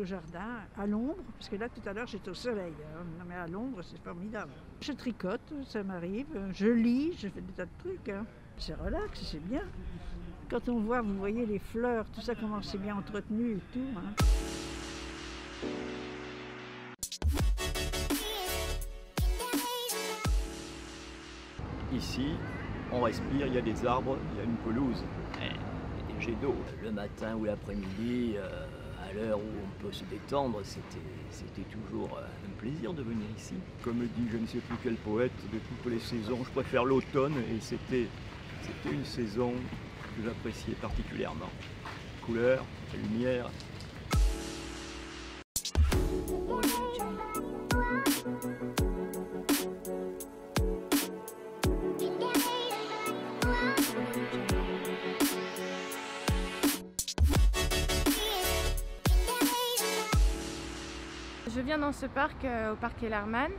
au jardin, à l'ombre, parce que là tout à l'heure j'étais au soleil, hein. non mais à l'ombre c'est formidable. Je tricote, ça m'arrive, je lis, je fais des tas de trucs. hein. C'est relax, c'est bien. Quand on voit, vous voyez les fleurs, tout ça comment c'est bien entretenu et tout. hein. Ici, on respire, il y a des arbres, il y a une pelouse et et des jets d'eau. Le matin ou l'après-midi, euh, où on peut se détendre, c'était toujours euh, un plaisir de venir ici. Comme dit je ne sais plus quel poète, de toutes les saisons, je préfère l'automne et c'était une saison que j'appréciais particulièrement. Couleur, lumière, viens dans ce parc, euh, au parc Ellerman,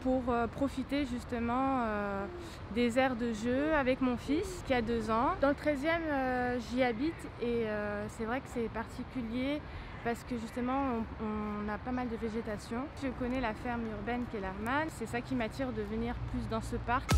pour euh, profiter justement euh, des aires de jeu avec mon fils qui a deux ans. Dans le 13e, euh, j'y habite et c'est vrai que c'est particulier parce que justement on, a pas mal de végétation. Je connais la ferme urbaine qu'est Ellerman, c'est ça qui m'attire de venir plus dans ce parc.